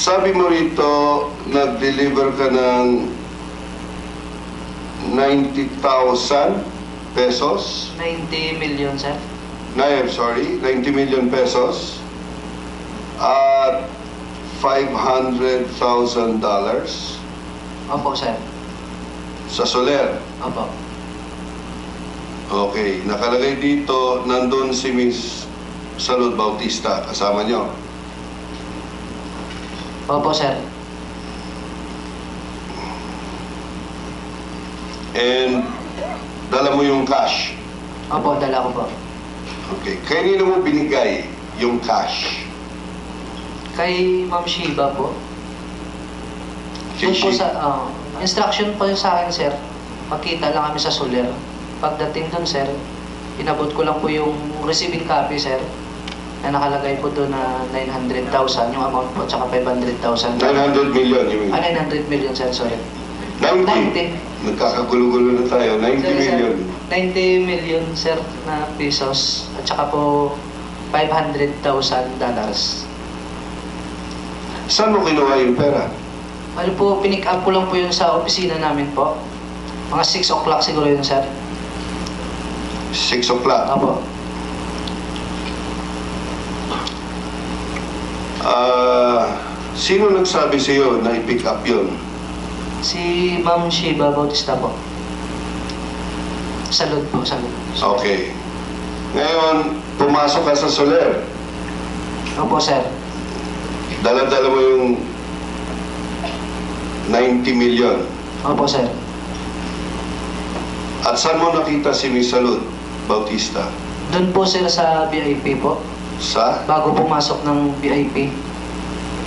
sabi mo rito, nag-deliver ka ng 90,000 pesos. 90 million, sir. No, I'm sorry, 90 million pesos at 500,000 dollars Opo, sir. sa Soler. Opo. Okay, nakalagay dito, nandun si Miss Salud Bautista, kasama nyo. Opo, sir. And dala mo yung cash. Opo, dala ko po. Okay, kanino mo binigay yung cash? Kay Ma'am Shiba po. Yun po sa, ah, instruction po sa akin, sir. Magkita lang kami sa Soler. Pagdating doon, sir, inabot ko lang po yung receiving copy, sir. Na nakalagay po doon na 900,000, yung amount po, tsaka 500,000. 900 million, you mean? Ah, 900 million, sir, sorry. 90. 90. Nagkakagulo-gulo na tayo, 90 Sorry, sir. million. 90 million, sir, na pesos. At saka po, 500,000 dollars. Saan mo kinuha yung pera? Ano po, pinick up ko lang po yun sa opisina namin po. Mga 6 o'clock siguro yun, sir. 6 o'clock. Opo. Ah, sino nagsabi sa iyo na i-pick up yun? Si Ma'am Shiba Bautista po. Salud po, salud. Okay. Ngayon, pumasok ka sa Soler. Opo, sir. Dala-dala mo yung 90 million. Opo, sir. At saan mo nakita si Miss Salud Bautista? Doon po, sir, sa VIP po. Sa? Bago pumasok ng VIP.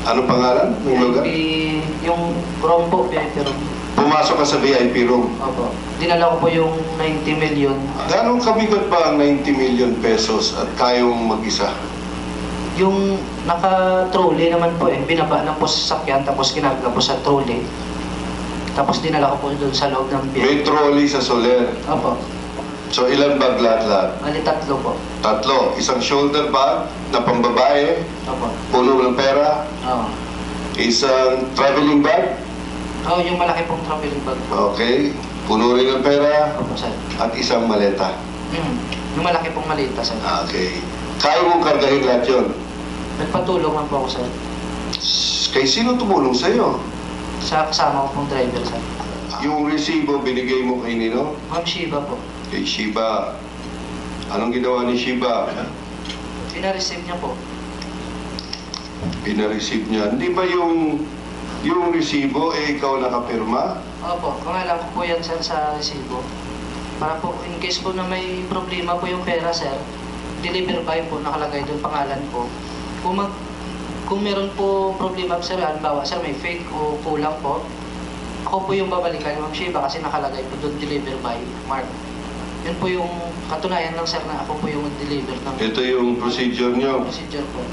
Ano pangalan? ng lugar? VIP, yung room po, VIP room. Pumasok ka sa VIP room. Opo. Dinala ko po yung 90 million. Ganong kabigat ba ang 90 million pesos at kaya mong mag-isa? Yung naka-trolley naman po eh. Binaba lang po sa sasakyan, tapos kinagla po sa trolley. Tapos dinala ko po doon sa loob ng May VIP. trolley sa Soler. Opo. So ilan bag lahat-lahat? Bali tatlo po. Tatlo. Isang shoulder bag na pambabae, Opo. puno ng pera. Oo. Isang traveling bag, Oh, yung malaki pong traveling bag po. okay, puno rin ng pera. Opo, sir. At isang maleta. Mm. Yung malaki pong malita, sir. Okay. Kaya mong kargahin lahat yun. Nagpatulong lang po ako, sir. Kay sino tumulong sa'yo? Sa kasama ko pong driver, sir. Yung resibo binigay mo kay Nino? Ma'am Shiba po. Kay Shiba. Anong ginawa ni Shiba? Pina-receive niya po. Pinareceive niya. Hindi ba yung yung resibo eh ikaw nakapirma? Opo, pangalan ko po yan, sir, sa resibo. Para po, in case po na may problema po yung pera, sir, deliver by po, nakalagay doon pangalan ko. Kung mag, kung meron po problema, sir, halimbawa, sir, may fake o kulang po, ako po yung babalikan, Ma'am Shiba, kasi nakalagay po doon deliver by Mark. Yun po yung katunayan lang, sir, na ako po yung deliver ng Ito yung procedure niyo. procedure po.